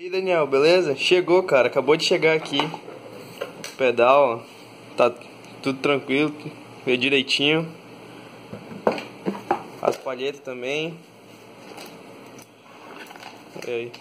E aí, Daniel, beleza? Chegou, cara. Acabou de chegar aqui. O pedal, ó, tá tudo tranquilo, veio direitinho. As palhetas também. E aí?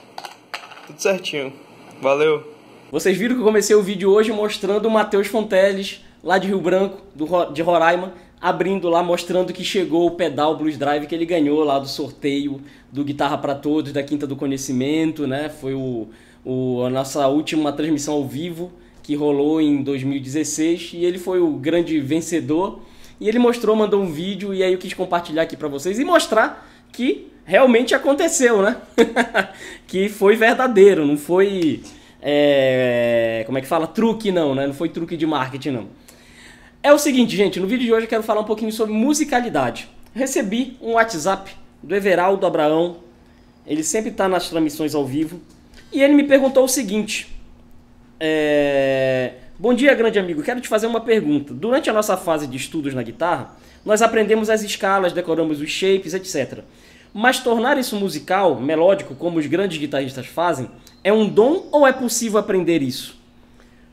Tudo certinho. Valeu. Vocês viram que eu comecei o vídeo hoje mostrando o Matheus Fonteles, lá de Rio Branco, do, de Roraima, abrindo lá, mostrando que chegou o pedal Blues Drive que ele ganhou lá do sorteio do Guitarra para Todos, da Quinta do Conhecimento, né? Foi o, o, a nossa última transmissão ao vivo que rolou em 2016 e ele foi o grande vencedor. E ele mostrou, mandou um vídeo e aí eu quis compartilhar aqui para vocês e mostrar que realmente aconteceu, né? que foi verdadeiro, não foi é, como é que fala? Truque não, né? Não foi truque de marketing não. É o seguinte, gente, no vídeo de hoje eu quero falar um pouquinho sobre musicalidade. Recebi um WhatsApp do Everaldo Abraão, ele sempre está nas transmissões ao vivo, e ele me perguntou o seguinte: é, Bom dia, grande amigo, quero te fazer uma pergunta. Durante a nossa fase de estudos na guitarra, nós aprendemos as escalas, decoramos os shapes, etc. Mas tornar isso musical, melódico, como os grandes guitarristas fazem, é um dom ou é possível aprender isso?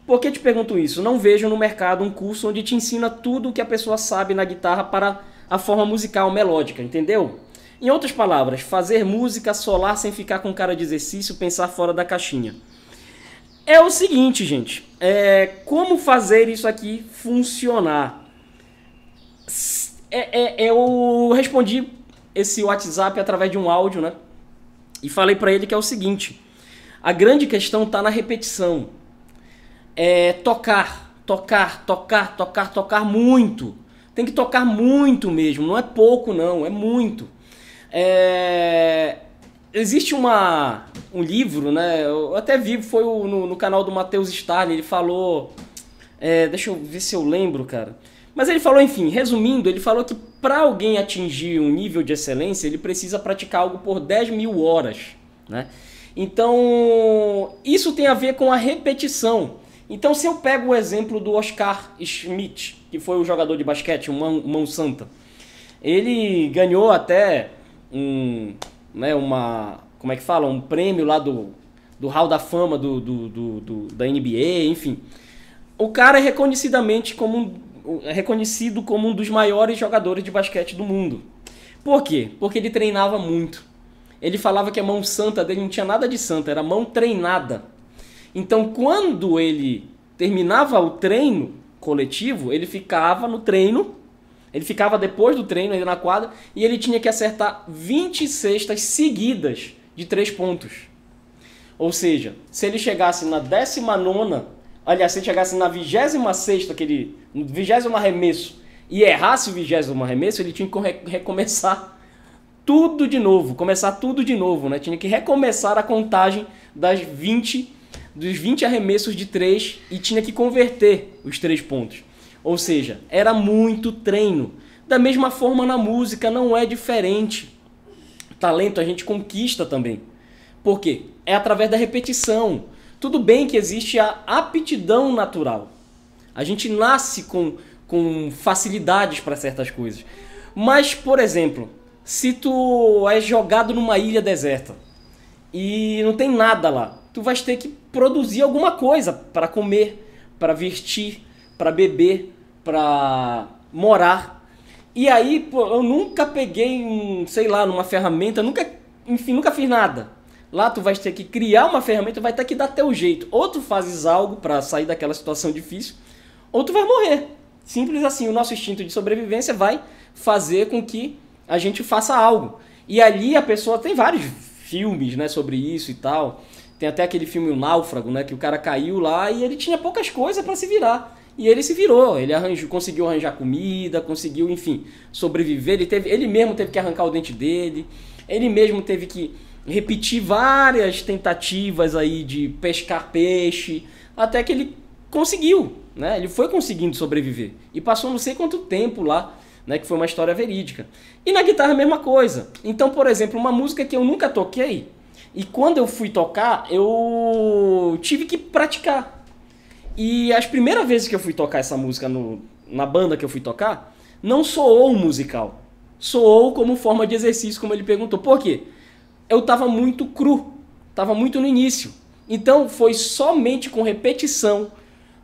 Por que te pergunto isso? Não vejo no mercado um curso onde te ensina tudo o que a pessoa sabe na guitarra para a forma musical melódica, entendeu? Em outras palavras, fazer música solar sem ficar com cara de exercício, pensar fora da caixinha. É o seguinte, gente, é, como fazer isso aqui funcionar? S- É, é- eu respondi esse WhatsApp através de um áudio, né? E falei pra ele que é o seguinte: a grande questão tá na repetição é tocar, tocar, tocar, tocar, tocar muito. Tem que tocar muito mesmo, não é pouco não, é muito. É, Existe uma, um livro, né? Eu até vi, foi o- no, no canal do Matheus Stalin, ele falou. é, deixa eu ver se eu lembro, cara. Mas ele falou, enfim, resumindo, ele falou que para alguém atingir um nível de excelência, ele precisa praticar algo por 10 mil horas, né? Então, isso tem a ver com a repetição. Então, se eu pego o exemplo do Oscar Schmidt, que foi o jogador de basquete, o mão, mão santa, ele ganhou até um, né, uma, como é que fala, um prêmio lá do, do Hall da Fama do, do, do- do- da NBA, enfim. O cara é reconhecidamente como um, é reconhecido como um dos maiores jogadores de basquete do mundo. Por quê? Porque ele treinava muito. Ele falava que a mão santa dele não tinha nada de santa, era mão treinada. Então, quando ele terminava o treino coletivo, ele ficava no treino, ele ficava depois do treino ainda na quadra, e ele tinha que acertar 20 cestas seguidas de três pontos. Ou seja, se ele chegasse na 19, aliás, se ele chegasse na 26 que no 20 arremesso e errasse o 20 arremesso, ele tinha que re- recomeçar tudo de novo, começar tudo de novo, né? Tinha que recomeçar a contagem das 20 dos 20 arremessos de 3 e tinha que converter os três pontos. Ou seja, era muito treino. Da mesma forma na música não é diferente. Talento a gente conquista também. Por quê? É através da repetição. Tudo bem que existe a aptidão natural. A gente nasce com, com facilidades para certas coisas. Mas, por exemplo, se tu é jogado numa ilha deserta e não tem nada lá, tu vais ter que produzir alguma coisa para comer, para vestir, para beber, para morar. E aí, pô, eu nunca peguei um, sei lá, numa ferramenta, nunca, enfim, nunca fiz nada. Lá tu vais ter que criar uma ferramenta, vai ter que dar teu jeito. Ou tu fazes algo para sair daquela situação difícil, ou tu vai morrer. Simples assim, o nosso instinto de sobrevivência vai fazer com que a gente faça algo. E ali a pessoa tem vários filmes, né, sobre isso e tal. Tem até aquele filme O Náufrago, né, que o cara caiu lá e ele tinha poucas coisas para se virar. E ele se virou, ele arranjou, conseguiu arranjar comida, conseguiu, enfim, sobreviver. Ele, teve, ele mesmo teve que arrancar o dente dele, ele mesmo teve que repetir várias tentativas aí de pescar peixe, até que ele conseguiu, né? Ele foi conseguindo sobreviver. E passou não sei quanto tempo lá, né? Que foi uma história verídica. E na guitarra a mesma coisa. Então, por exemplo, uma música que eu nunca toquei, e quando eu fui tocar, eu tive que praticar. E as primeiras vezes que eu fui tocar essa música no, na banda que eu fui tocar, não soou musical. Soou como forma de exercício, como ele perguntou. Por quê? Eu tava muito cru. Tava muito no início. Então foi somente com repetição,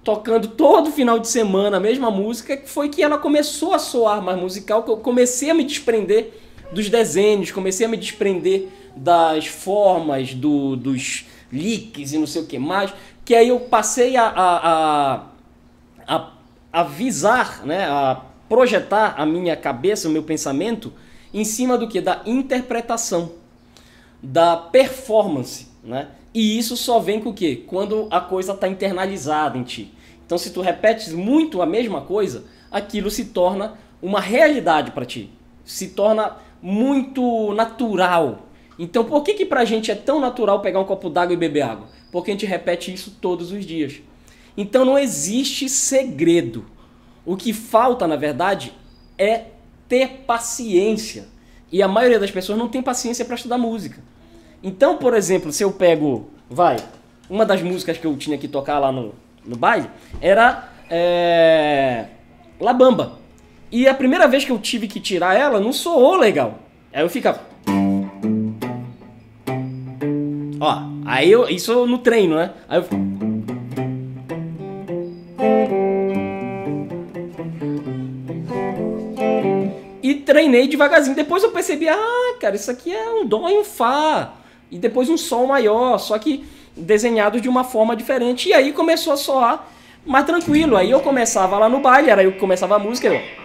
tocando todo final de semana a mesma música, que foi que ela começou a soar mais musical, que eu comecei a me desprender dos desenhos, comecei a me desprender das formas, do, dos leaks e não sei o que mais, que aí eu passei a, a, a, a avisar, né, a projetar a minha cabeça, o meu pensamento, em cima do que? Da interpretação, da performance, né? E isso só vem com o quê? Quando a coisa está internalizada em ti. Então, se tu repetes muito a mesma coisa, aquilo se torna uma realidade para ti. Se torna muito natural. Então, por que que pra gente é tão natural pegar um copo d'água e beber água? Porque a gente repete isso todos os dias. Então, não existe segredo. O que falta, na verdade, é ter paciência. E a maioria das pessoas não tem paciência para estudar música. Então, por exemplo, se eu pego, vai, uma das músicas que eu tinha que tocar lá no, no baile era é, La Bamba. E a primeira vez que eu tive que tirar ela, não soou legal. Aí eu ficava. Ó, aí eu. Isso no treino, né? Aí eu. E treinei devagarzinho. Depois eu percebi, ah, cara, isso aqui é um dó e um fá. E depois um sol maior, só que desenhado de uma forma diferente. E aí começou a soar mais tranquilo. Aí eu começava lá no baile, era eu que começava a música. Eu...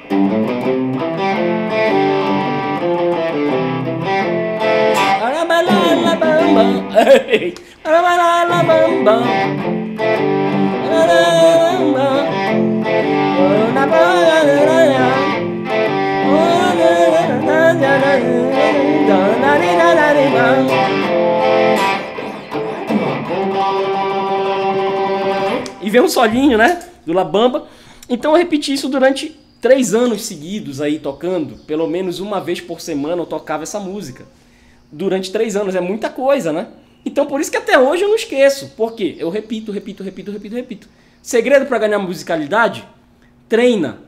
E vem um solinho, né? Do Labamba. Então eu repeti isso durante três anos seguidos aí tocando. Pelo menos uma vez por semana eu tocava essa música. Durante três anos é muita coisa, né? Então por isso que até hoje eu não esqueço. Por quê? Eu repito, repito, repito, repito, repito. Segredo para ganhar musicalidade? Treina,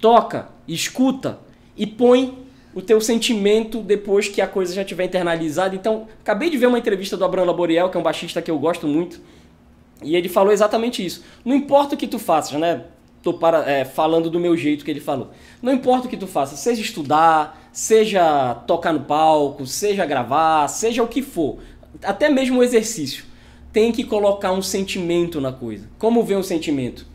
toca, escuta e põe o teu sentimento depois que a coisa já estiver internalizada. Então, acabei de ver uma entrevista do Abraham Laboriel, que é um baixista que eu gosto muito, e ele falou exatamente isso. Não importa o que tu faças, né? Tô para, é, falando do meu jeito que ele falou. Não importa o que tu faças, seja estudar, seja tocar no palco, seja gravar, seja o que for, até mesmo o exercício, tem que colocar um sentimento na coisa. Como vem o sentimento?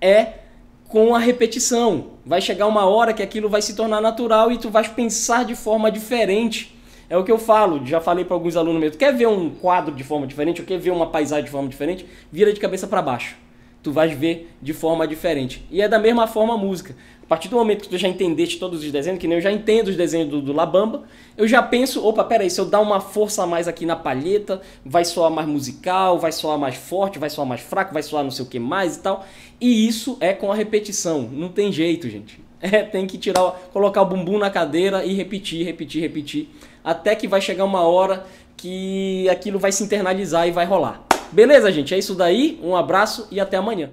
É com a repetição. Vai chegar uma hora que aquilo vai se tornar natural e tu vais pensar de forma diferente. É o que eu falo, já falei para alguns alunos meus. Quer ver um quadro de forma diferente ou quer ver uma paisagem de forma diferente? Vira de cabeça para baixo. Tu vais ver de forma diferente. E é da mesma forma a música. A partir do momento que tu já entendeste todos os desenhos, que nem eu já entendo os desenhos do, do Labamba, eu já penso, opa, peraí, se eu dar uma força a mais aqui na palheta, vai soar mais musical, vai soar mais forte, vai soar mais fraco, vai soar não sei o que mais e tal. E isso é com a repetição. Não tem jeito, gente. É, tem que tirar, colocar o bumbum na cadeira e repetir, repetir, repetir, até que vai chegar uma hora que aquilo vai se internalizar e vai rolar. Beleza, gente? É isso daí. Um abraço e até amanhã.